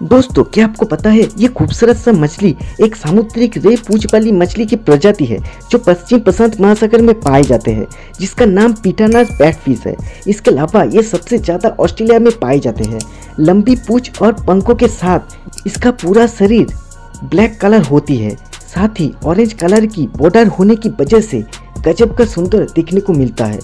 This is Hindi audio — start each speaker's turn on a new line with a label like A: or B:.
A: दोस्तों, क्या आपको पता है, ये खूबसूरत सा मछली एक सामुद्रिक रे पूछ वाली मछली की प्रजाति है, जो पश्चिम प्रशांत महासागर में पाए जाते हैं, जिसका नाम पीटानास बैटफिश है। इसके अलावा ये सबसे ज़्यादा ऑस्ट्रेलिया में पाए जाते हैं। लंबी पूछ और पंखों के साथ इसका पूरा शरीर ब्लैक कलर होती है। साथ ही ऑरेंज कलर की बॉर्डर होने की वजह से गजब का सुंदर देखने को मिलता है।